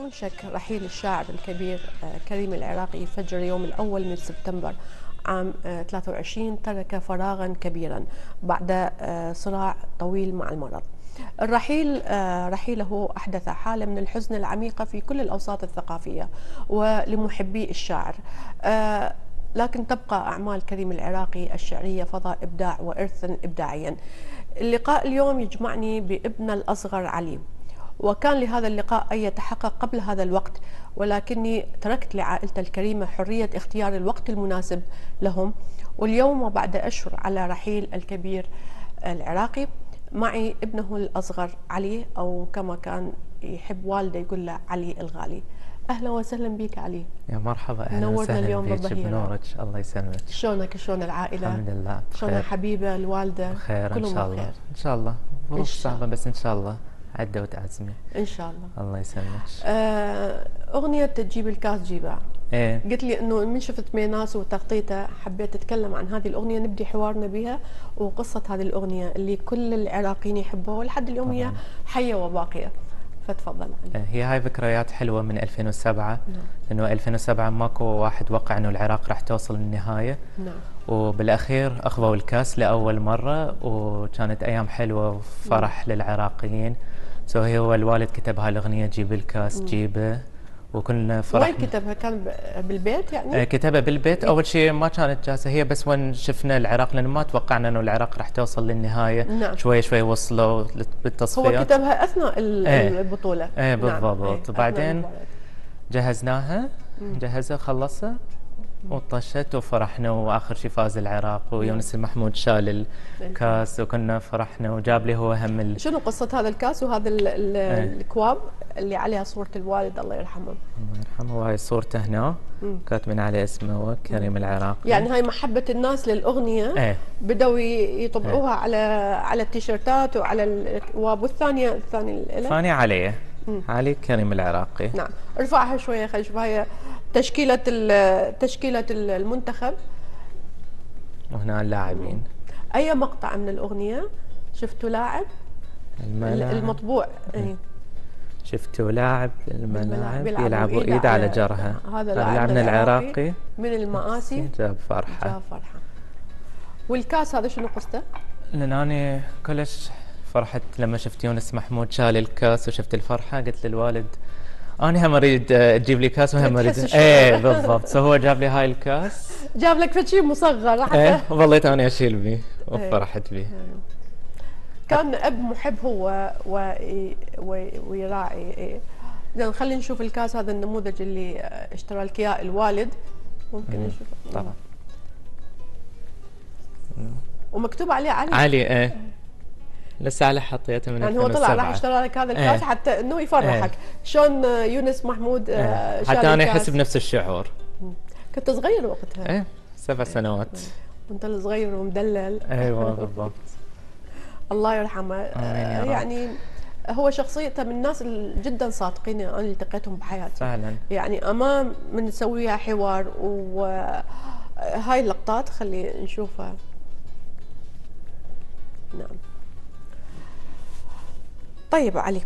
بدون شك رحيل الشاعر الكبير آه، كريم العراقي فجر يوم الأول من سبتمبر عام آه، 23 ترك فراغا كبيرا بعد آه، صراع طويل مع المرض. الرحيل آه، رحيله أحدث حالة من الحزن العميقة في كل الأوساط الثقافية ولمحبي الشاعر. آه، لكن تبقى أعمال كريم العراقي الشعرية فضاء إبداع وإرثا إبداعيا. اللقاء اليوم يجمعني بابن الأصغر علي. وكان لهذا اللقاء أن يتحقق قبل هذا الوقت ولكني تركت لعائلتي الكريمة حرية اختيار الوقت المناسب لهم. واليوم وبعد أشهر على رحيل الكبير العراقي معي ابنه الأصغر علي أو كما كان يحب والده يقول له علي الغالي. أهلا وسهلا بك علي. يا مرحبا أهلا نورنا اليوم بالظهيرة. بنورك الله يسلمك. شلونك؟ شلون العائلة؟ الحمد لله شلون بخير. الحبيبة الوالدة؟ بخير إن شاء الله. بخير. إن شاء الله. ظروف صعبه بس إن شاء الله. عدة وتعزمي إن شاء الله. الله يسلمك. آه، أغنية تجيب الكاس جيبها إيه. قلت لي إنه من شفت ميناس وتغطيتها حبيت أتكلم عن هذه الأغنية نبدي حوارنا بها وقصة هذه الأغنية اللي كل العراقيين يحبوها ولحد اليوم هي. حية وباقية. فتفضل. علي آه، هي هاي ذكريات حلوة من 2007 نعم. لأنه 2007 ماكو واحد وقع إنه العراق راح توصل للنهاية. نعم. وبالأخير أخذوا الكاس لأول مرة وكانت أيام حلوة وفرح للعراقيين. سو هو الوالد كتب هاي الاغنيه جيب الكاس جيبه وكلنا فرحنا وين كتبها كان بالبيت آه، يعني كتبها بالبيت أول شيء ما كانت جاهزه هي بس وين شفنا العراق لأن ما توقعنا إنه العراق راح توصل للنهاية نعم. شوي شوي وصلوا لت- هو بالتصفيات كتبها أثناء إيه. البطولة نعم. بالضبط. أثناء وبعدين المباراة. جهزناها. جهزها خلصها وطشت وفرحنا وآخر شيء فاز العراق ويونس المحمود شال الكاس وكنا فرحنا وجاب لي هو هم ال... شنو قصة هذا الكاس وهذا ال- ال- إيه. الكواب اللي عليها صورة الوالد الله يرحمه؟ الله يرحمه. وهاي صورته هنا. كاتبين عليه اسمه هو كريم العراقي. يعني هاي محبة الناس للأغنية إيه. بدأوا ي- يطبعوها على على التيشيرتات وعلى الكواب والثانية الثانية الإله ثاني عليه. علي. كريم العراقي. نعم. ارفعها شوية خلينا نشوف. هي تشكيلة ال- المنتخب. وهنا اللاعبين. أي مقطع من الأغنية شفتوا لاعب؟ الملاعب. المطبوع. إيه. شفتوا لاعب الملاعب يلعبوا إيده إيد على جرها هذا لاعبنا العراقي. من المآسي. جاب فرحة. جاب فرحة. والكاس هذا شنو قصته؟ لأن أنا كلش فرحت لما شفت يونس محمود شال الكاس وشفت الفرحة. قلت للوالد أنا هم أريد آه، تجيب لي كاس وهم أريد. إيه بالضبط. so هو جاب لي هاي الكاس. جاب لك فد شيء مصغر. حتى إيه وظليت أنا أشيل بيه. وفرحت بيه كان أب محب هو. ويراعي. اذا خلينا نشوف الكاس هذا النموذج اللي اشترى لك اياه الوالد. ممكن مم. نشوف. طبعا. ومكتوب عليه علي. علي إيه. لسه علي حطيته من يعني هو طلع راح 2007. اشترى لك هذا الكاس إيه. حتى إنه يفرحك. شلون يونس محمود آه، إيه. شال حتى أنا. احس بنفس الشعور. كنت صغير وقتها. إيه. سبع سنوات. وأنت الصغير ومدلل. أيوه بالضبط. الله يرحمه. آه، رب. يعني هو شخصيته من الناس جدا صادقين أنا التقيتهم بحياتي. فعلا. يعني امام من نسويها حوار وهاي اللقطات خلي نشوفها. نعم. طيب علي.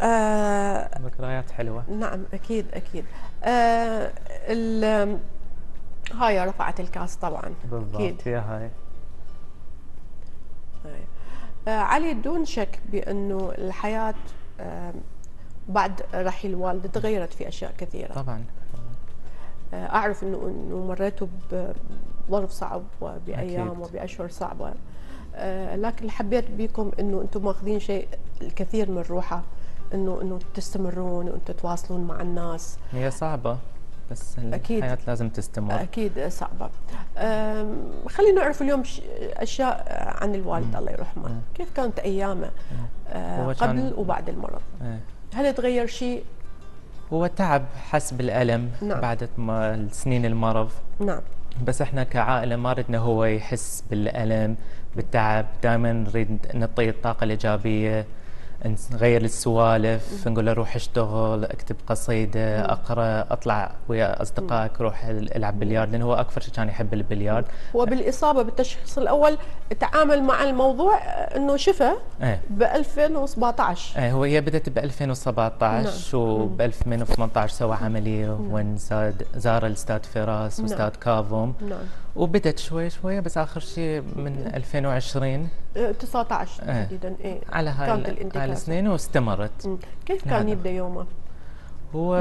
آه ذكريات حلوة. نعم أكيد أكيد. آه ال- هاي رفعت الكاس طبعا. بالضبط أكيد يا هاي. هاي. آه علي دون شك بأنه الحياة آه بعد رحيل والدي تغيرت في أشياء كثيرة. طبعا. آه، أعرف إنه إنه مريتوا بظرف صعب وبأيام أكيد. وبأشهر صعبة. آه، لكن حبيت بيكم إنه أنتم ماخذين شيء الكثير من روحه انه إنه تستمرون وأنتم تواصلون مع الناس. هي صعبة بس أكيد. الحياة لازم تستمر. أكيد صعبة. آم، خلينا نعرف اليوم أشياء عن الوالد الله يرحمه. مم. كيف كانت أيامه؟ آه، هو كان- قبل وبعد المرض. إيه. هل تغير شيء؟ هو تعب حس بالالم نعم. بعد ما سنين المرض. نعم. بس إحنا كعائلة ما ردنا هو يحس بالألم بالتعب. دائما نريد نعطيه الطاقة الإيجابية. نغير السوالف نقول له روح اشتغل اكتب قصيدة اقرأ اطلع ويا أصدقائك روح العب بليارد لأنه هو أكثر شيء كان يحب البليارد وبالاصابه بالتشخيص الأول تعامل مع الموضوع إنه شفى إيه. ب 2017 إيه هو هي بدأت ب 2017 وب 2018 سوى عملية وين زاد زار الأستاذ فراس نعم. وأستاذ كاظم. نعم. وبدت شوي شوي بس آخر شيء من 2020 آه، 19 إيه. تحديدا إيه على هاي كانت ال- هاي الانتكاسة. السنين واستمرت مم. كيف كان. يبدأ يومه؟ هو.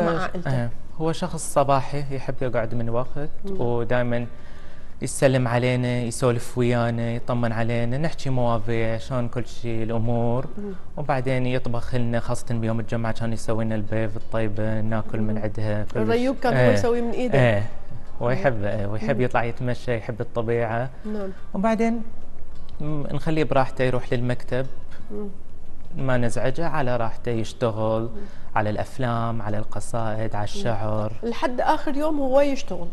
آه هو شخص صباحي يحب يقعد من وقت ودائما يسلم علينا يسولف ويانا يطمن علينا نحكي مواضيع شلون كل شيء الأمور وبعدين يطبخ لنا خاصة بيوم الجمعة كان يسوي لنا البيض الطيبة ناكل من عندها الريوب شيء. كان هو إيه. يسوي من إيده إيه ويحب ويحب يطلع يتمشى يحب الطبيعة نعم وبعدين نخليه براحته يروح للمكتب. ما نزعجه على راحته يشتغل على الأفلام على القصائد على الشعر. لحد آخر يوم هو يشتغل.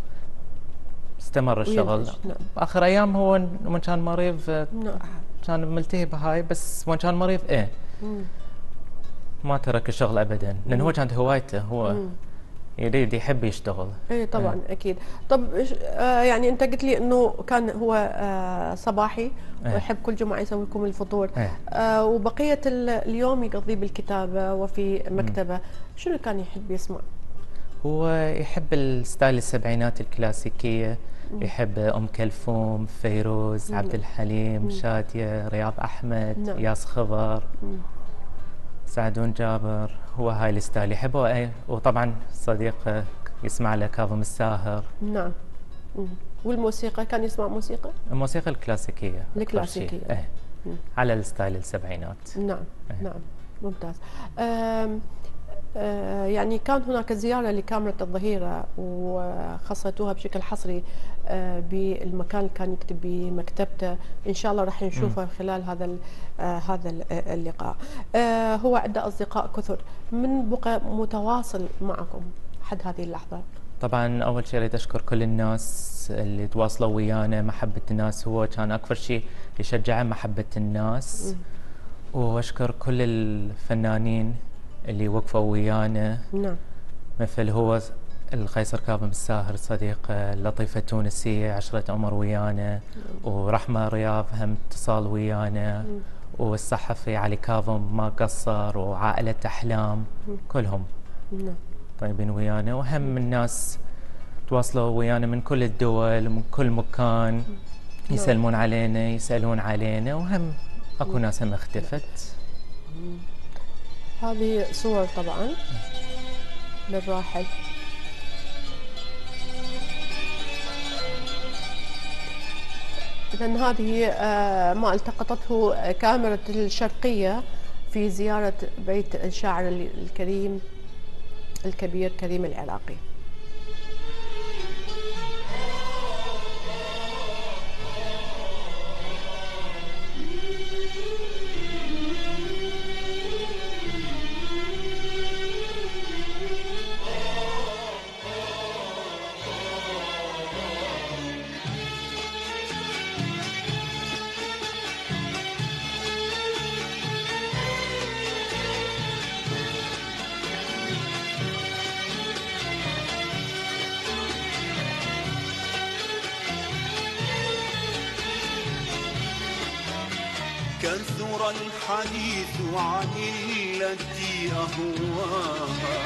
استمر الشغل. نعم. آخر أيام هو من كان مريض آه، نعم. كان ملتهي بهاي بس وين كان مريض إيه. مم. ما ترك الشغل ابدا لأن هو كانت هوايته هو. مم. يريد يحب يشتغل. إيه طبعا أكيد. طب آه يعني أنت قلت لي إنه كان هو آه صباحي إيه. ويحب كل جمعة يسوي لكم الفطور. إيه. آه وبقية ال- اليوم يقضيه بالكتابة وفي مكتبة. شنو كان يحب يسمع؟ هو يحب الستايل السبعينات الكلاسيكية. يحب أم كلثوم فيروز عبد الحليم شادية رياض أحمد نعم. ياس خضر. سعدون جابر هو هاي ال style يحبه أي وطبعا صديقه يسمع له كاظم الساهر نعم. والموسيقى كان يسمع موسيقى؟ الموسيقى شيء. الكلاسيكية. إيه. على ال style السبعينات. نعم نعم. ممتاز. آه، يعني كان هناك زيارة لكاميرا الظهيرة وخصيتوها بشكل حصري آه، بالمكان اللي كان يكتب بمكتبته إن شاء الله راح نشوفها خلال هذا آه، هذا ال- آه، اللقاء. آه، هو عنده أصدقاء كثر. من بقى متواصل معكم حد هذه اللحظة؟ طبعا أول شيء أريد أشكر كل الناس اللي تواصلوا ويانا. محبة الناس هو كان أكثر شيء يشجعه محبة الناس. وأشكر كل الفنانين اللي وقفوا ويانا. نعم. مثل هو القيصر كاظم الساهر صديق لطيفة تونسية عشرة عمر ويانا. ورحمة رياض هم اتصال ويانا. والصحفي علي كاظم ما قصر وعائلة أحلام كلهم. نعم. طيبين ويانا. وهم الناس تواصلوا ويانا من كل الدول ومن كل مكان. يسلمون علينا يسألون علينا. وهم أكو ناس هم اختفت. هذه صور طبعا للراحل. إذا هذه آه، ما التقطته كاميرا الشرقية في زيارة بيت الشاعر الكريم الكبير كريم العراقي. الحديث عن التي أهواها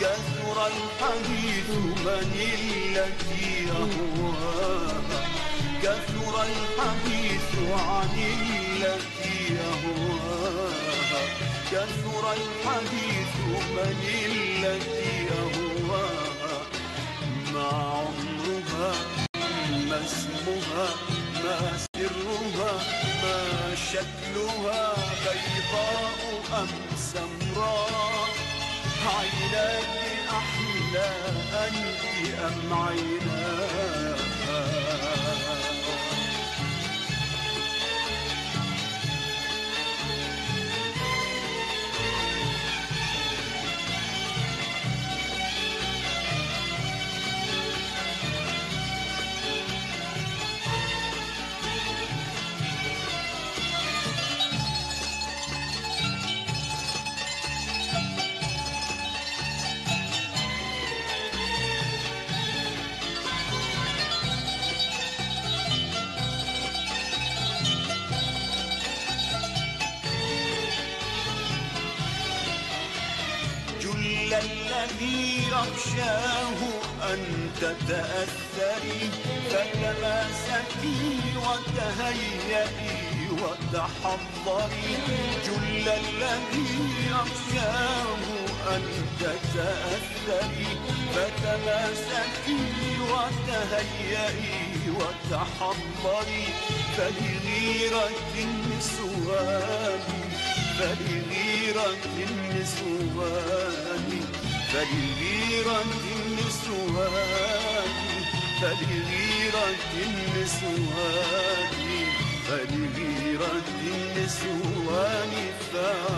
كثر الحديث من التي أهواها كثر الحديث عن التي أهواها كثر الحديث من التي أهواها ما عمرها ما اسمها ما سرها ما شكلها. بيضاء أم سمراء؟ عيناك أحلى أنت أم عيناها أخشاه أن تتأثري فتماسكي وتهيئي وتحضري. جل الذي أخشاه أن تتأثري فتماسكي وتهيئي وتحضري. فلغيرة النسوان فلغيرة النسوان فلغيرة النسوان فلغيرة النسوان فلغيرة النسوان فعل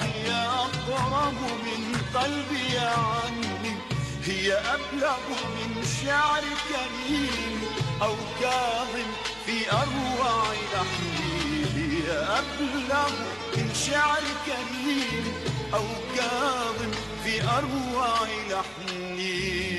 هي أقرب من قلبي عني هي أبلغ من شعر كريم أو كاظم في أروع لحني هي أبلغ من شعر كريم أو كاظم في أروع لحني.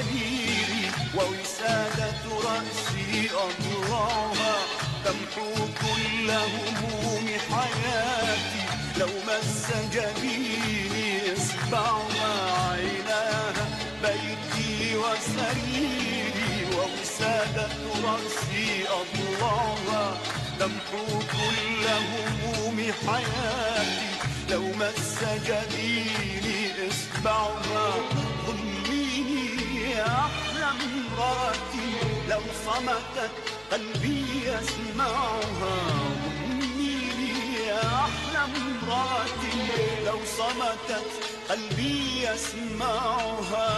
وسريري ووسادة رأسي أضلعها تمحو كل هموم حياتي لو مس جبيني إصبعها عيناها بيتي وسريري ووسادة رأسي أضلعها تمحو كل هموم حياتي لو مس جبيني إصبعها يا أحلى امرأتي لو صمتت قلبي يسمعها. ضميني يا أحلى امرأتي لو صمتت قلبي يسمعها.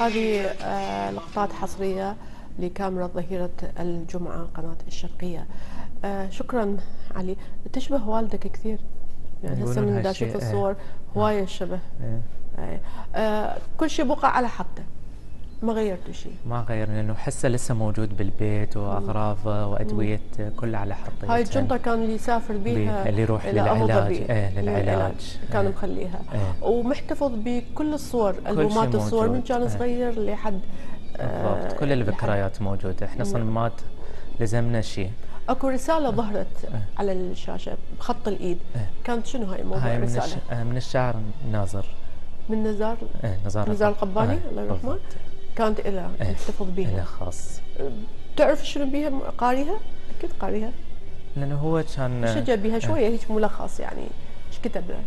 هذه آه، لقطات حصرية لكاميرا ظهيرة الجمعة قناة الشرقية آه، شكرا علي تشبه والدك كثير يعني هسه من أشوف إيه. الصور هواية الشبه إيه. إيه. آه كل شيء بقى على حقه ما غيرتوا شيء ما غير لأنه حسه لسه موجود بالبيت واغراضه وأدوية كلها على حطيتها هاي الجنطه كان اللي يسافر بيها بي- اللي يروح أبو للعلاج. إيه، للعلاج. كان إيه. مخليها إيه. ومحتفظ بكل الصور ألبومات الصور من. كان إيه. صغير لحد بالضبط كل الذكريات موجودة إحنا أصلا ما لزمنا شيء أكو رسالة ظهرت على الشاشة بخط الإيد إيه. كانت شنو هاي موضوع هاي من, الرسالة. آه، من الشاعر ناظر من نزار إيه نزار نزار القب- القباني آه، الله يرحمه. كانت إلها إيه. محتفظ له بيها خاص. تعرف شنو بيها قاريها؟ أكيد قاريها. لأنه هو كان إيش جاب بيها؟ شوية هيك ملخص يعني. إيش كتب؟ له؟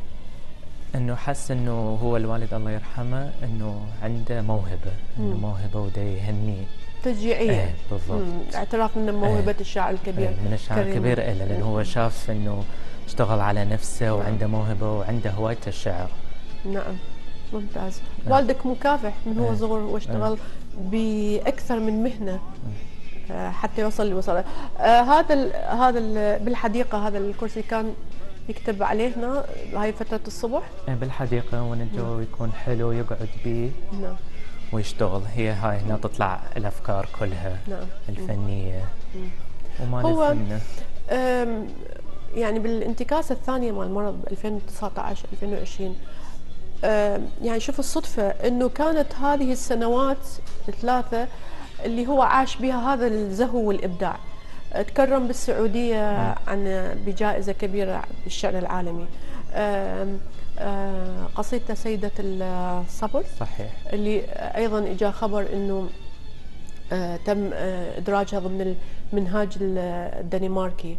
إنه حس إنه هو الوالد الله يرحمه إنه عنده موهبة إنه موهبة ودا يهنيه تشجيعية. إيه، بالضبط. اعتراف من موهبة الشاعر الكبير. إيه، من كريم. الكبير له لأنه هو شاف إنه اشتغل على نفسه وعنده موهبة وعنده هواية الشعر. نعم. ممتاز. والدك مكافح من هو إيه. صغر واشتغل بأكثر من مهنة آه، حتى يوصل اللي وصل آه، هذا ال هذا ال بالحديقة هذا الكرسي كان يكتب عليه هنا هاي فترة الصبح؟ إيه، بالحديقة وين الجو يكون حلو يقعد بيه نعم. ويشتغل. هي هاي هنا تطلع الأفكار كلها نعم. الفنية. وما هو- الفن أم، يعني بالانتكاسة الثانية مال المرض ب 2019 2020 أم، يعني شوف الصدفة إنه كانت هذه السنوات الثلاثة اللي هو عاش بها هذا الزهو والإبداع. تكرم بالسعودية عن بجائزة كبيرة بالشعر العالمي. أه، قصيدته سيدة الصبر. صحيح. اللي أيضا اجى خبر آه، تم آه، إدراجها ضمن المنهاج ال- الدنماركي.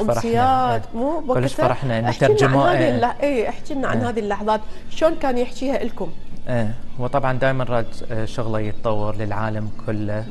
امسيات. مو كلش فرحنا إنه أحكي لنا عن ترجموه، هذه إيه. اللح... اي أحكي لنا عن إيه. هذه اللحظات شلون كان يحكيها لكم إيه هو طبعا دائما راد آه، شغله يتطور للعالم كله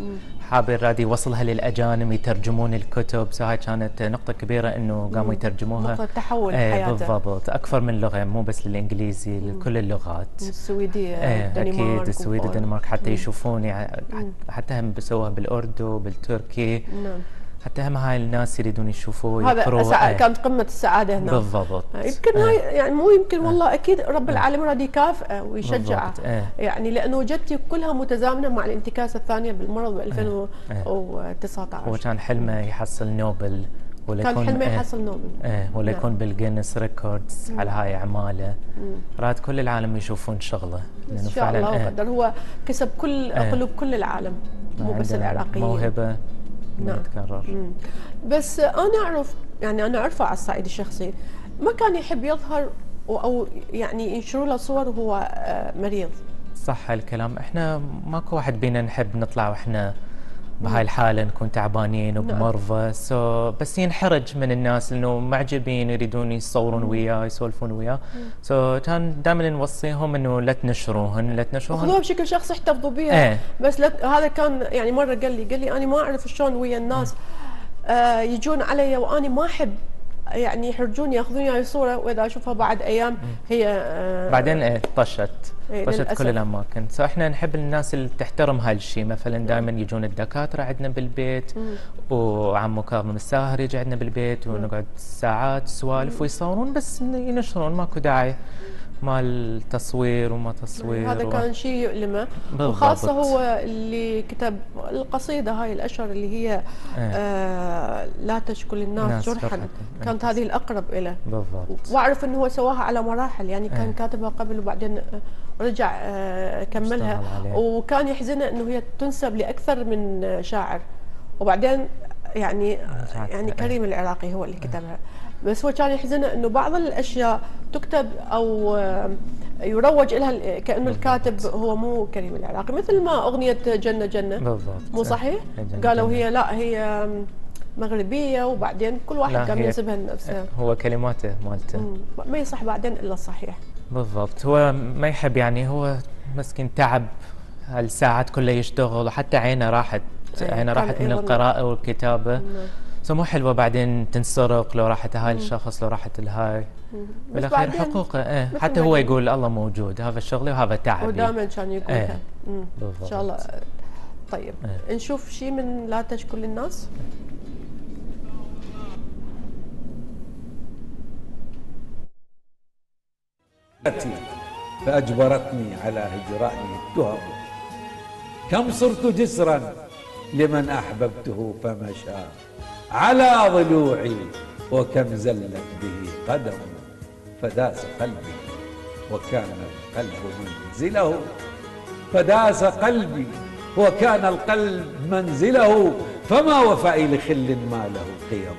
حاب راد يوصلها للأجانب يترجمون الكتب. هاي كانت نقطة كبيرة إنه قاموا يترجموها. نقطة تحول إيه بالضبط. أكثر من لغة مو بس للإنجليزي لكل اللغات. السويدية إيه أكيد السويد وبول. الدنمارك حتى يشوفون يعني حتى هم بسووها بالأردو بالتركي. نعم. حتى هم هاي الناس يريدون يشوفوه هذا سع... إيه. كانت قمة السعادة هنا بالضبط. يمكن هاي يعني مو يمكن والله أكيد رب العالمين راد يكافئه ويشجعه. إيه. يعني لأنه جدتي كلها متزامنة مع الانتكاسة الثانية بالمرض ب 2019 هو كان حلمه يحصل نوبل ولا كان حلمه إيه. يحصل نوبل. إيه. ولا نعم. يكون بال Guinness Records على هاي أعماله. راد كل العالم يشوفون شغلة. إن لأنه شاء الله هو كسب كل إيه. قلوب كل العالم مو بس العراقيين. موهبة. نعم. تتكرر مم. بس أنا أعرف يعني أنا اعرفه على الصعيد الشخصي ما كان يحب يظهر أو يعني ينشروا له صور وهو آه، مريض صح الكلام إحنا ماكو واحد بينا نحب نطلع وإحنا بهاي الحالة نكون تعبانين وبمرضى. so بس ينحرج من الناس انه معجبين يريدون يصورون وياه يسولفون وياه. so كان دائما نوصيهم إنه لا تنشروهن لا خذوها تنشروهن بشكل شخصي احتفظوا بها إيه. بس لا هذا كان يعني مرة قال لي قال لي أنا ما أعرف شلون ويا الناس آه يجون علي وأنا ما أحب يعني يحرجوني ياخذوني هاي الصورة وإذا أشوفها بعد أيام هي آه بعدين إيه طشت. طشت للأسف. كل الأماكن. سو إحنا نحب الناس اللي تحترم هالشيء مثلا دائما يجون الدكاترة عندنا بالبيت وعمو كاظم الساهر يجي عندنا بالبيت ونقعد ساعات سوالف ويصورون بس ينشرون ماكو داعي. مال تصوير وما تصوير هذا و- كان شيء يؤلمه بالضبط. وخاصة هو اللي كتب القصيدة هاي الاشهر اللي هي آه لا تشكل الناس ناس جرحا. كانت هذه الأقرب له بالضبط وأعرف إنه هو سواها على مراحل يعني كان إيه. كاتبها قبل وبعدين آه، رجع آه، كملها. وكان يحزنه إنه هي تنسب لأكثر من شاعر وبعدين يعني. يعني. كريم العراقي هو اللي كتبها بس هو كان يحزنه إنه بعض الأشياء تكتب أو آه، يروج لها كأنه الكاتب هو مو كريم العراقي مثل ما أغنية جنة جنة. بالضبط. مو صحيح؟ جنة قالوا جنة. هي لا هي مغربية وبعدين كل واحد هي- ينسبها لنفسه. هو كلماته مالته. ما يصح بعدين إلا الصحيح بالضبط. هو ما يحب يعني هو مسكين تعب هالساعات كلها يشتغل وحتى عينه راحت إيه، عينه كان راحت من أيضاً- القراءة والكتابة. so مو حلوة بعدين تنسرق لو راحت هاي الشخص لو راحت الهاي بالأخير حقوقه إيه حتى هو يقول الله موجود هذا شغلي وهذا تعبي. ودائما كان يقول إيه. إن شاء الله. طيب إيه. نشوف شيء من لا تشكو للناس؟ فأجبرتني على هجرانه التهم كم صرت جسرا لمن أحببته فمشى على ضلوعي وكم زلت به قدم فداس قلبي وكان القلب منزله. فداس قلبي وكان القلب منزله. فما وفائي لخل ما له قيم.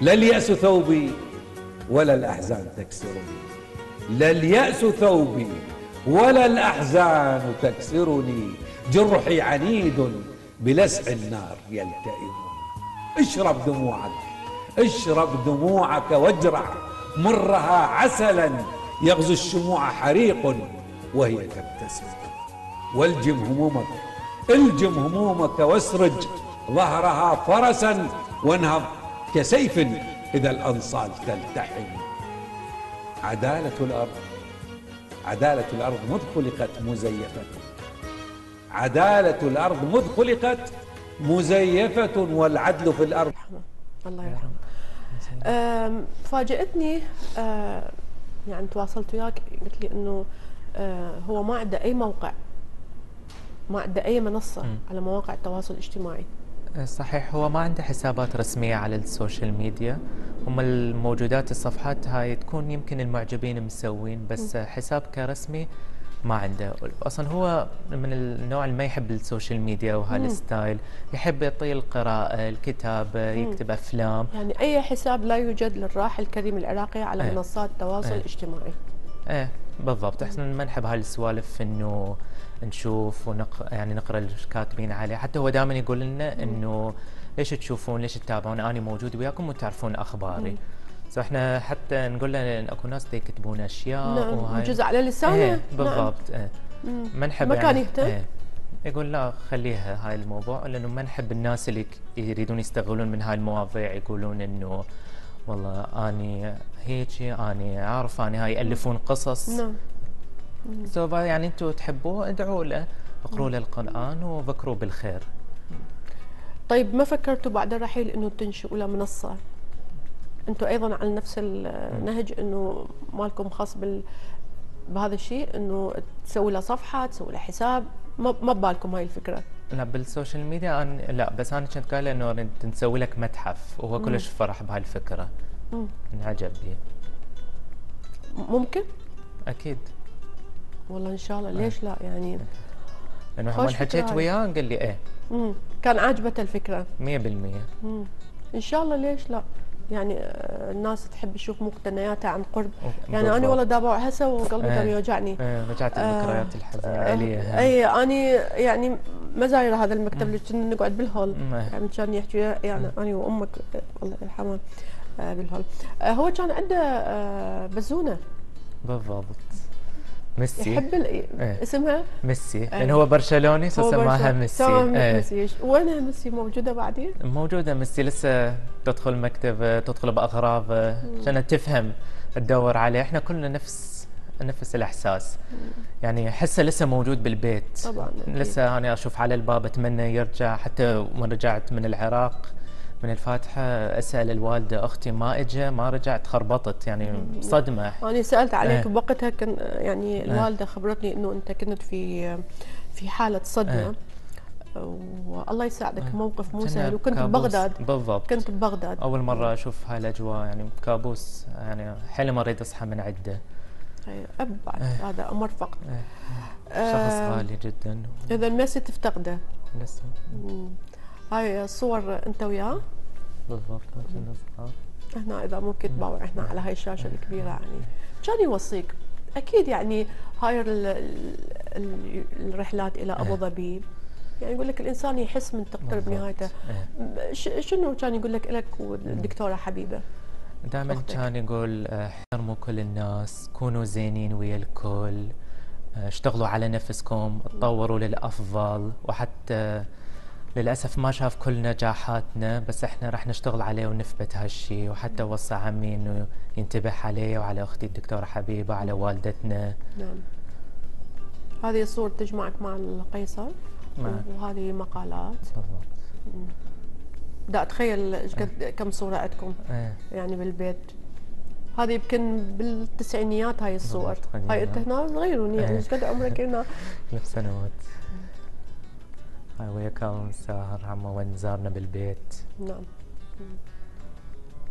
لا اليأس ثوبي ولا الأحزان تكسرني. لا اليأس ثوبي ولا الأحزان تكسرني. جرحي عنيد بلسع النار يلتئم. اشرب دموعك اشرب دموعك واجرع مرها عسلا يغزو الشموع حريق وهي تبتسم. والجم همومك الجم همومك واسرج ظهرها فرسا وانهض كسيف إذا الأنصال تلتحم. عدالة الأرض عدالة الأرض مذ خلقت مزيفة. عدالة الأرض مذ خلقت مزيفة والعدل في الأرض. يرحمه الله يرحمه. فاجأتني أه، يعني تواصلت وياك قلت لي إنه أه، هو ما عنده أي موقع ما عنده أي منصة مم. على مواقع التواصل الاجتماعي. صحيح هو ما عنده حسابات رسمية على ال social media. هم الموجودات الصفحات هاي تكون يمكن المعجبين مسوين بس حساب كرسمي ما عنده. أصلا هو من النوع اللي ما يحب ال social media وهال style يحب يطيل القراءة الكتابة يكتب أفلام. يعني أي حساب لا يوجد للراحل كريم العراقي على إيه. منصات التواصل إيه. الاجتماعي إيه بالضبط. إحنا ما نحب هاي السوالف إنه نشوف ونق يعني نقرأ الكاتبين عليه. حتى هو دائما يقول لنا إنه ليش تشوفون ليش تتابعون؟ أنا موجود وياكم وتعرفون أخباري. so إحنا حتى نقول له إن أكو ناس يكتبون أشياء نعم وهاي. جزء على لسانه. إيه نعم. بالضبط إيه. ما نحب ما كان يعني يهتم؟ إيه. يقول لا خليها هاي الموضوع لأنه ما نحب الناس اللي يريدون يستغلون من هاي المواضيع يقولون إنه والله أني هيجي أني عارف أني هاي يألفون قصص. نعم. سو يعني أنتم تحبوه ادعوا له. اقروا له القرآن وذكروا بالخير. طيب ما فكرتوا بعد الرحيل إنه تنشئوا له منصه أنتم أيضا على نفس النهج انه مالكم خاص بال بهذا الشيء انه تسوي له صفحة تسوي له حساب. ما ما ببالكم هاي الفكرة؟ لا بال social media أنا لا بس أنا كنت قايله إنه نسوي لك متحف وهو كلش فرح بهاي الفكرة. انعجب بي. ممكن؟ أكيد. والله إن شاء الله. ليش لا؟ يعني لأنه من حكيت وياه قال لي إيه. مم. كان عاجبته الفكرة. 100% مم. إن شاء الله ليش لا؟ يعني آه، الناس تحب تشوف مقتنياتها عن قرب يعني أنا. والله دابع هسه وقلبي إيه. دم يوجعني إيه رجعت آه، الذكريات الحزينة لي هاي. اي اني يعني ما زايرة هذا المكتب اللي كنا نقعد بالهول. يعني كان يحكي يعني أنا وأمك آه، الله يرحمها آه، بالهول آه، هو كان عنده آه، بزونة بالضبط ميسي. يحب إيه. اسمها؟ ميسي. لأن هو برشلوني هو سماها برشا- ميسي. إيه. ميسي. وينها ميسي؟ موجودة بعدين؟ موجودة ميسي. لسه تدخل مكتبه تدخل بأغراضه عشان تفهم تدور عليه. إحنا كلنا نفس نفس الإحساس. يعني حسه لسه موجود بالبيت. طبعاً،. لسه أنا أشوف على الباب أتمنى يرجع. حتى وأنا رجعت من العراق من الفاتحة أسأل الوالدة أختي ما إجا ما رجعت خربطت يعني صدمة. أنا سألت عليك إيه. بوقتها كان يعني الوالدة خبرتني إنه أنت كنت في في حالة صدمة. والله يساعدك موقف مو سهل. وكنت. ببغداد. بالضبط. كنت ببغداد. أول مرة أشوف هاي الأجواء يعني كابوس يعني حلم أريد أصحى من عدة. أي، أب بعد هذا أمر فقط. شخص آه. غالي جدا. اذا ميسي تفتقده. لسه. هاي صور انت وياه؟ بالضبط كنا صغار. هنا إذا ممكن تباوع هنا على هاي الشاشة الكبيرة يعني. كان يوصيك أكيد يعني هاي ال- ال- ال- الرحلات إلى أبو ظبي. يعني يقول لك الإنسان يحس من تقترب. نهايته إيه. شنو كان يقول لك لك والدكتورة حبيبة؟ دائما. كان يقول آه، احترموا كل الناس كونوا زينين ويا الكل. آه، اشتغلوا على نفسكم تطوروا للأفضل وحتى للأسف ما شاف كل نجاحاتنا بس إحنا راح نشتغل عليه ونثبت هالشي. وحتى وصى عمي إنه ينتبه علي وعلى أختي الدكتورة حبيبة على والدتنا. نعم. هذه الصور تجمعك مع القيصر. وهذه مقالات. بالضبط. دا أتخيل إيش قد كم صورة عندكم. إيه. يعني بالبيت. هذه يمكن بالتسعينيات هاي الصور. هاي إنت هنا صغيرون يعني إيه. إيش قد عمرك هنا ثلاث سنوات. ويا كان ساهر عمه وين زارنا بالبيت نعم.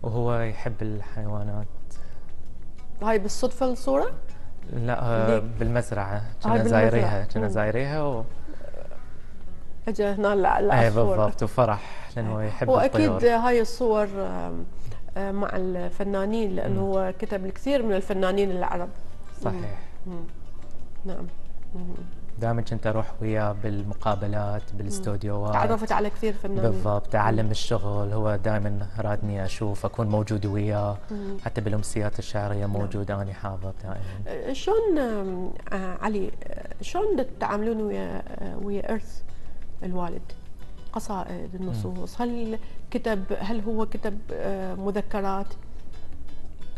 وهو يحب الحيوانات. هاي بالصدفة الصورة؟ لا آه، هاي كنا. زايريها كنا مم. زايريها و... اجى هنا لا اي بالضبط وفرح لأنه هو يحب واكيد الطيور. هاي الصور آم، آم، مع الفنانين لأنه هو كتب الكثير من الفنانين العرب. صحيح. نعم. دائما كنت أروح وياه بالمقابلات بالاستوديوهات تعرفت على كثير فنانين بالضبط تعلم الشغل هو دائما رادني أشوف أكون موجود وياه. حتى بالامسيات الشعرية نعم. موجود اني حاضر دائما. آه، شلون آه، علي آه، شلون تتعاملون ويا ويا إرث الوالد؟ قصائد النصوص هل كتب هل هو كتب آه، مذكرات؟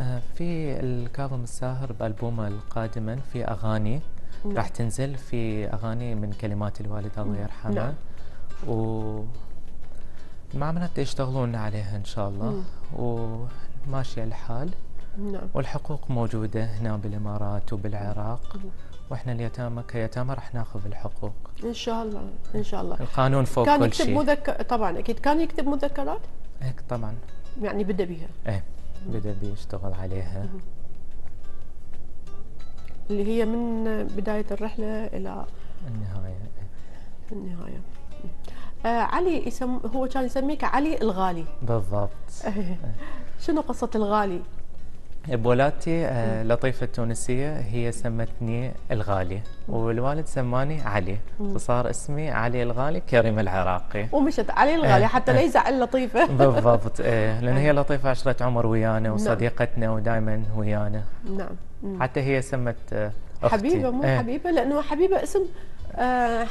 آه، في الكاظم الساهر بألبومه القادما في أغاني. نعم. راح تنزل في أغاني من كلمات الوالد الله يرحمه. نعم. و المعملات يشتغلون عليها إن شاء الله. وماشيه الحال. نعم. والحقوق موجودة هنا بالإمارات وبالعراق. وإحنا اليتامى كيتامى راح ناخذ الحقوق. إن شاء الله إن شاء الله. القانون فوق كان كل يكتب شيء. مذكر طبعا أكيد كان يكتب مذكرات؟ هيك طبعا. يعني بدأ بها إيه بدأ بيشتغل عليها. اللي هي من بداية الرحلة إلى النهاية. إيه. النهاية. آه علي يسم هو كان يسميك علي الغالي. بالضبط. شنو قصة الغالي؟ بولاتي آه لطيفة تونسية هي سمتني الغالي والوالد سماني علي فصار اسمي علي الغالي كريم العراقي ومشت علي الغالي. حتى لا يزعل لطيفه. بالضبط لأن هي لطيفة عشرة عمر ويانا وصديقتنا ودائما ويانا. نعم مم. حتى هي سمت أختي. حبيبة مو حبيبة لأنه حبيبة اسم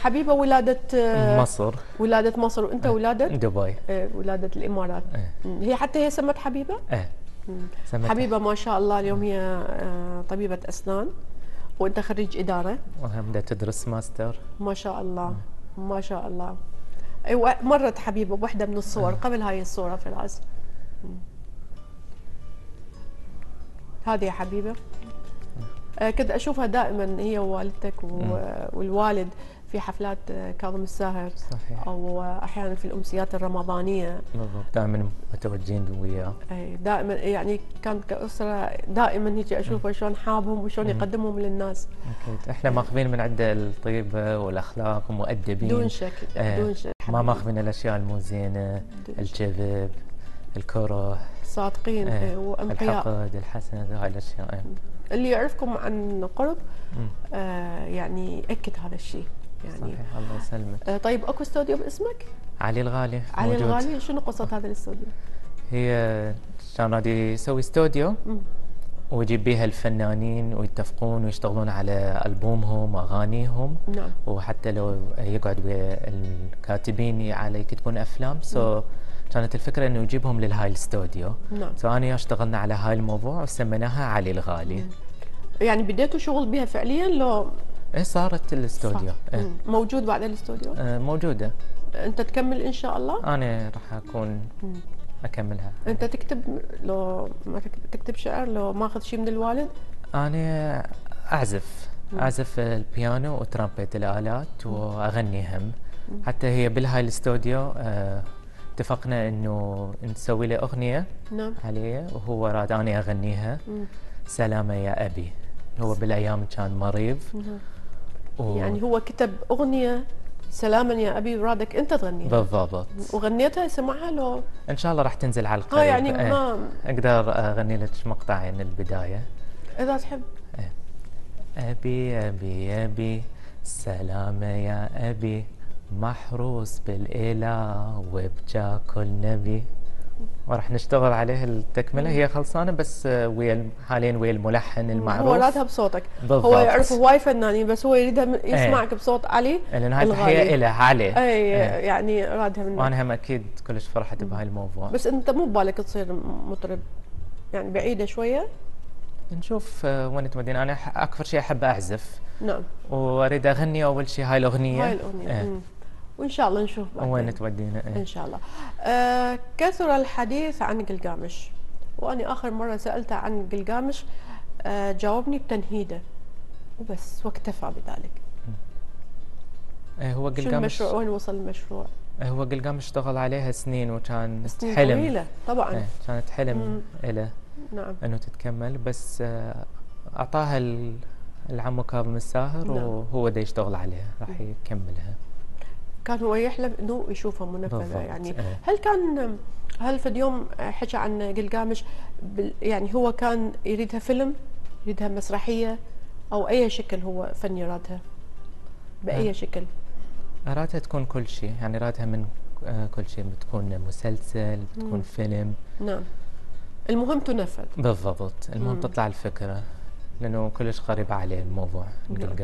حبيبة ولادة مصر. ولادة مصر. وانت ولادة؟ دبي. ولادة الإمارات. هي حتى هي سمت حبيبة؟ إيه سمت حبيبة ما شاء الله اليوم هي آه طبيبة أسنان وأنت خريج إدارة. وهم بدها تدرس ماستر. ما شاء الله ما شاء الله. إيوه مرت حبيبة بوحدة من الصور قبل هاي الصورة فراس مم. هذه يا حبيبة. آه، كنت أشوفها دائما هي ووالدتك والوالد. في حفلات آه، كاظم الساهر صحيح. أو آه، أحيانا في الأمسيات الرمضانية بالضبط دائما متوجين وياه أي دائما يعني كانت كأسرة دائما هيك اشوفه شلون حابهم وشلون يقدمهم للناس أكيد إحنا ماخذين من عنده الطيبه والأخلاق ومؤدبين بدون شك إيه. بدون شك ما ماخذين الأشياء المو زينه الكذب الكرة صادقين. إيه، وأنقياء الحقد الحسد هاي الأشياء. اللي يعرفكم عن قرب. آه يعني ياكد هذا الشيء يعني. صحيح الله يسلمك. آه طيب أكو استوديو باسمك؟ علي الغالي علي موجود. الغالي شنو قصة هذا الاستوديو؟ هي كان رادي يسوي استوديو مم. ويجيب بيها الفنانين ويتفقون ويشتغلون على ألبومهم وأغانيهم. نعم. وحتى لو يقعد ويا الكاتبين على يكتبون أفلام. سو كانت الفكرة إنه يجيبهم للهاي الاستوديو. نعم. so أنا وياه اشتغلنا على هاي الموضوع وسميناها علي الغالي. يعني بديتوا شغل بها فعليا لو إيه صارت الاستوديو صح. إيه. مم. موجود بعد الاستوديو؟ آه، موجودة أنت تكمل إن شاء الله؟ أنا راح أكون أكملها أنت تكتب لو ما تكتب, شعر لو ماخذ شيء من الوالد؟ أنا أعزف أعزف البيانو وترامبيت الآلات وأغني هم حتى هي بالهاي الاستوديو آه، اتفقنا إنه نسوي له أغنية نعم عليه وهو راد اني أغنيها مم. سلامة يا أبي هو بالأيام كان مريض و... يعني هو كتب أغنية سلاما يا أبي ورادك أنت تغنيها. بالضبط. وغنيتها سمعها لو إن شاء الله راح تنزل على القريب. آه يعني إيه. ما أقدر أغني لك مقطعين البداية. إذا تحب. أبي أبي أبي سلامة يا أبي محروس بالإله وبجا كل نبي. وراح نشتغل عليه التكملة. هي خلصانة بس آه، ويا حاليا ويا الملحن المعروف هو رادها بصوتك. بالضبط. هو يعرف هواي فنانين بس هو يريدها من- يسمعك بصوت علي لأن هاي. التحية إله عليه اي إيه. يعني رادها منك وأنا هم أكيد كلش فرحت بهاي الموضوع. بس أنت مو ببالك تصير مطرب يعني بعيدة شوية؟ نشوف آه، وين تودينا أنا أح- أكثر شيء أحب أعزف. نعم. وأريد أغني أول شيء هاي الأغنية. هاي الأغنية. إيه. وإن شاء الله نشوف بعدين. وين تودينا إيه. إن شاء الله. آه كثر الحديث عن قلقامش وأنا آخر مرة سألته عن قلقامش آه، جاوبني بتنهيده. وبس واكتفى بذلك. إيه هو شو قلقامش المشروع؟ وين وصل المشروع؟ إيه هو قلقامش اشتغل عليها سنين وكان سنين حلم. طويلة طبعا. إيه كانت حلم له نعم. إنه تتكمل. بس آه، أعطاها ال- العم كاظم الساهر نعم. وهو دا يشتغل عليها راح يكملها. كان هو يحلم إنه يشوفها منفذة يعني. إيه. هل كان هل في اليوم حكى عن قلقامش يعني هو كان يريدها فيلم يريدها مسرحية أو أي شكل هو فني رادها بأي آه. شكل؟ أرادها تكون كل شيء يعني أرادها من آه، كل شيء بتكون مسلسل بتكون فيلم. نعم. المهم تنفذ. بالضبط. المهم مم. تطلع الفكرة لأنه كلش قريبه عليه الموضوع نعم.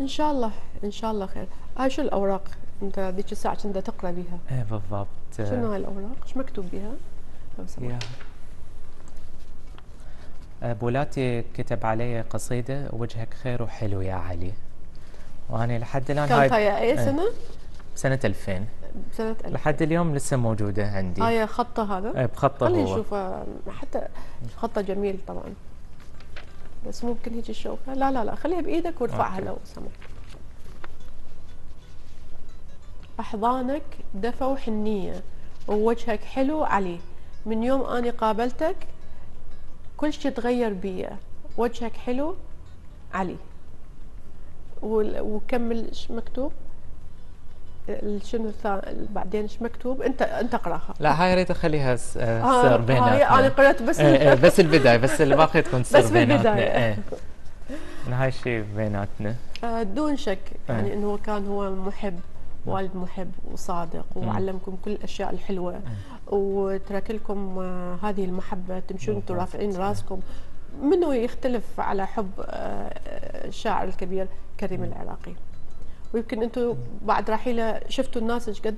إن شاء الله إن شاء الله خير. هاي شو الأوراق؟ أنت ذيك الساعة كنت تقرأ بها إيه بالضبط. آه، شنو هاي الأوراق؟ إيش مكتوب بها لو سمحت. آه، بولاتي كتب علي قصيدة وجهك خير وحلو يا علي. وأنا لحد الآن كانت هاي أي إيه، سنة؟ سنة 2000 سنة 2000 لحد اليوم لسه موجودة عندي. هاي خطة هذا؟ إيه، بخطة خلينا هو. نشوفه حتى خطة جميل طبعا. بس ممكن هيك الشوكه لا لا لا خليها بإيدك وارفعها. لو سمحت. أحضانك دفى وحنيه ووجهك حلو علي. من يوم أني قابلتك كل شيء تغير بيا. وجهك حلو علي. وكمل مكتوب؟ شنو بعدين إيش مكتوب؟ انت أنت اقراها. لا هاي اريد أخليها س- آه، آه، تصير هاي بيناتنا أنا قرأت بس إيه، إيه، بس البداية بس الباقي تكون تصير بس بيناتنا بالبداية. إيه. هاي الشيء بيناتنا. آه، دون شك يعني. إنه كان هو محب والد محب وصادق وعلمكم كل الأشياء الحلوة. وترك لكم هذه المحبة تمشون أنتم رافعين راسكم. منه يختلف على حب الشاعر الكبير كريم العراقي؟ ويمكن أنتم بعد رحيله شفتوا الناس إيش قد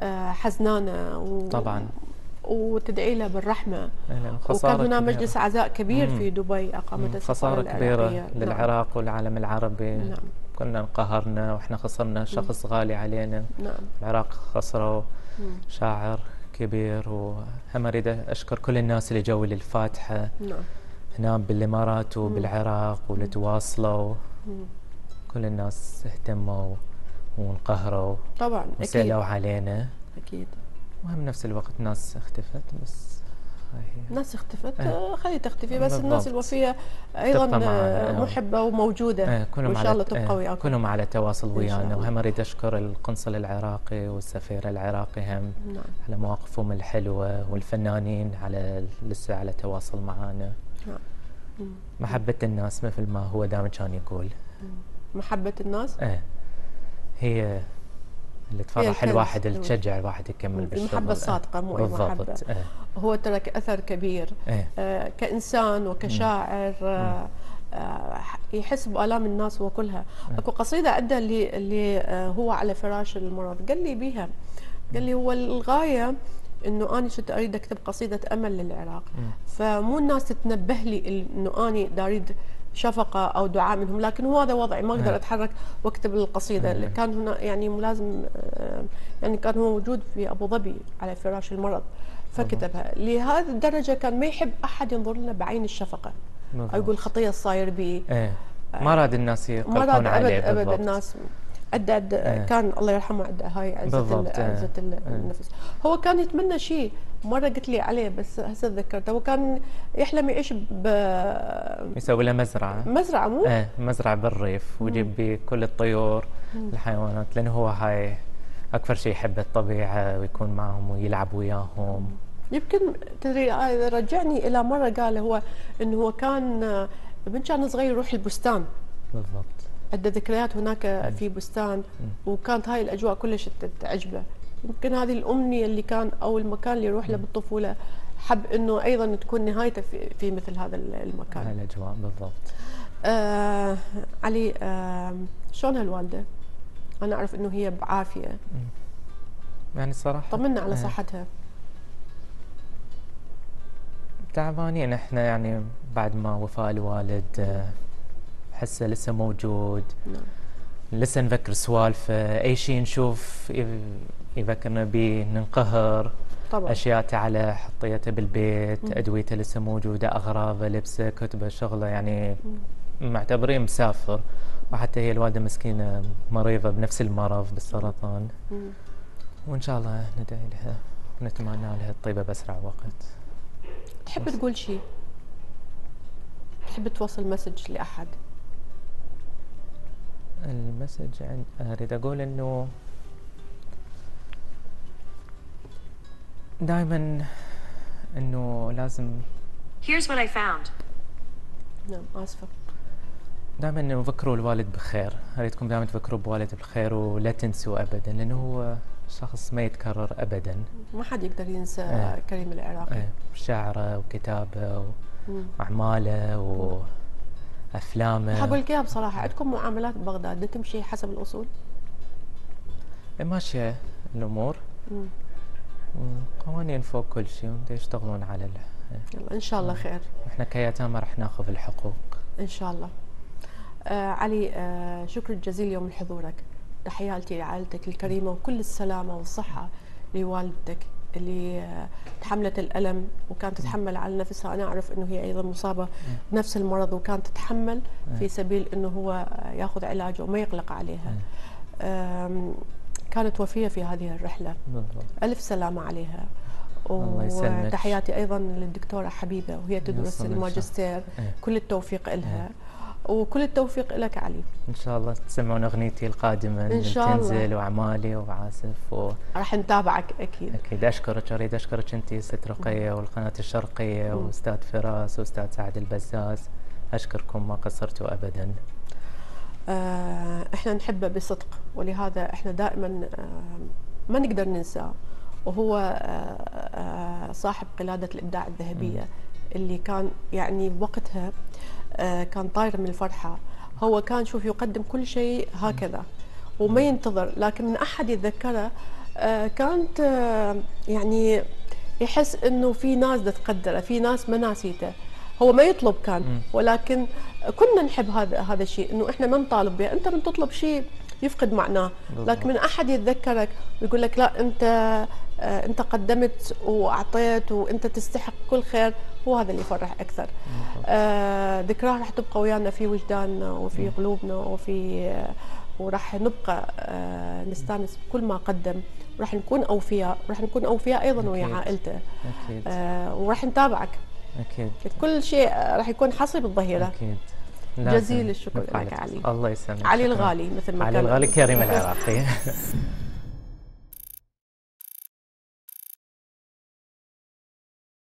آه، حزنانه و... طبعا وتدعي له بالرحمة إيه، وكان هنا. مجلس عزاء كبير مم. في دبي اقامته مم، كبيرة العراقية. نعم. للعراق والعالم العربي نعم. كنا انقهرنا وإحنا خسرنا شخص غالي علينا نعم العراق خسروا مم. شاعر كبير وهم أريد أشكر كل الناس اللي جو للفاتحة نعم هنا بالإمارات وبالعراق واللي تواصلوا مم. كل الناس اهتموا وانقهروا طبعا أكيد. وسألوا علينا. أكيد. وهم نفس الوقت ناس اختفت بس الناس اختفت. آه، خلي تختفي بس بالضبط. الناس الوفية أيضا آه، آه. محبة وموجودة. وإن شاء الله تبقى وياكم. كلهم على تواصل ويانا. وهم أريد أشكر القنصل العراقي والسفير العراقي هم نعم. على مواقفهم الحلوة والفنانين على لسه على تواصل معانا. نعم. مم. محبة الناس مثل ما هو دائما كان يقول. محبة الناس. إيه. هي اللي تفرح. الواحد اللي مم. تشجع الواحد يكمل بالشغل. المحبة إيه. الصادقة مو محبة. بالضبط. إيه. هو ترك اثر كبير. إيه. آه، كإنسان وكشاعر آه، آه، يحس بآلام الناس وكلها. أكو قصيدة عنده اللي اللي آه، هو على فراش المرض قال لي بيها. قال لي هو الغاية إنه أنا كنت أريد أكتب قصيدة أمل للعراق. فمو الناس تتنبه لي إنه اني أريد شفقة أو دعاء منهم لكن هو هذا وضعي ما أقدر إيه. أتحرك وأكتب القصيدة إيه. كان هنا يعني ملازم آه، يعني كان هو موجود في أبو ظبي على فراش المرض فكتبها لهذه الدرجة كان ما يحب أحد ينظر لنا بعين الشفقة أو. يقول خطية الصاير بي إيه ما راد الناس ما يقلقون راد عليه ابد أبد بالضبط. الناس عد إيه. كان الله يرحمه عد هاي عزة إيه. عزة ال- النفس. هو كان يتمنى شيء مرة قلت لي عليه بس هسه تذكرته. هو كان يحلم يعيش بمزرعه يسوي له مزرعة. مو؟ إيه مزرعة بالريف ويجيب بيه كل الطيور الحيوانات لأنه هو هاي أكثر شيء يحب الطبيعة ويكون معهم ويلعب وياهم. يمكن تدري آه، رجعني إلى مرة قال هو إنه هو كان آه، من كان صغير يروح البستان. بالضبط. عنده ذكريات هناك في بستان وكانت هاي الأجواء كلش تعجبه يمكن هذه الأمنية اللي كان أو المكان اللي يروح له بالطفولة حب إنه أيضا تكون نهايته في, في مثل هذا ال- هاي المكان الأجواء بالضبط. آه علي آه شلونها الوالده؟ أنا أعرف إنه هي بعافية. يعني صراحة. طمنا على إيه. صحتها. تعبانين إحنا يعني بعد ما وفاة الوالد آه، حسه لسه موجود. نعم. لسه نفكر سوالفه. أي شيء نشوف يذكرنا به ننقهر. طبعا. أشياء على حطيتها بالبيت أدويته لسه موجودة أغراضه لبسه كتبه شغله يعني معتبريه مسافر. وحتى هي الوالدة مسكينة مريضة بنفس المرض بالسرطان. مم. وإن شاء الله ندعي لها ونتمنى لها الطيبة بأسرع وقت. تحب تقول شيء؟ تحب توصل message لأحد؟ ال message عن اريد أقول إنه دائما إنه لازم Here's what I found. نعم آسفة دائما نذكروا الوالد بخير أريدكم دائما تفكروا بوالد بخير ولا تنسوا ابدا لأنه هو شخص ما يتكرر ابدا ما حد يقدر ينسى إيه. كريم العراقي إيه، شعره وكتابه مم. وافلامه حقول لك اياها بصراحة عندكم معاملات ببغداد تمشي حسب الأصول؟ إيه، ماشية الأمور. مم. قوانين فوق كل شيء يشتغلون على ال... يلا إن شاء الله خير. إحنا كيتامى راح ناخذ الحقوق. إن شاء الله. آه علي آه شكرا جزيلا يوم حضورك. تحياتي لعائلتك الكريمة وكل السلامة والصحة لوالدتك. اللي تحملت الألم وكانت تتحمل على نفسها. أنا أعرف إنه هي أيضا مصابة بنفس المرض وكانت تتحمل في سبيل إنه هو يأخذ علاجه وما يقلق عليها. كانت وفية في هذه الرحلة. بالضبط. ألف سلامة عليها. وتحياتي أيضا للدكتورة حبيبة وهي تدرس. الماجستير. إيه. كل التوفيق لها وكل التوفيق لك علي. إن شاء الله تسمعون أغنيتي القادمة إن شاء الله. تنزل واعمالي وعازف و... راح نتابعك أكيد. أكيد. أشكرك أريد أشكرك أنت ست رقية والقناة الشرقية وأستاذ فراس وأستاذ سعد البزاز. أشكركم ما قصرتوا ابدا. آه إحنا نحبه بصدق ولهذا إحنا دائما آه ما نقدر ننساه وهو آه صاحب قلادة الإبداع الذهبية اللي كان يعني وقتها آه كان طاير من الفرحة. هو كان شوف يقدم كل شيء هكذا وما ينتظر. لكن من أحد يتذكره آه كانت آه يعني يحس إنه في ناس تقدره في ناس ما ناسيته. هو ما يطلب كان ولكن كنا نحب هذا هذا الشيء إنه إحنا ما نطالب به أنت من تطلب شيء يفقد معناه. لكن من أحد يتذكرك ويقول لك لا أنت آه، أنت قدمت وأعطيت وأنت تستحق كل خير هو هذا اللي يفرح أكثر. آه، ذكراه راح تبقى ويانا في وجداننا وفي قلوبنا وفي آه، وراح نبقى آه، نستانس بكل ما قدم. وراح نكون أوفياء وراح نكون أوفياء أيضا ويا. عائلته. أكيد. آه، وراح نتابعك. أكيد. كل شيء راح يكون حصري بالظهيرة. أكيد. جزيل الشكر لك علي. الله يسلمك. علي. الغالي مثل ما علي الغالي كريم العراقي.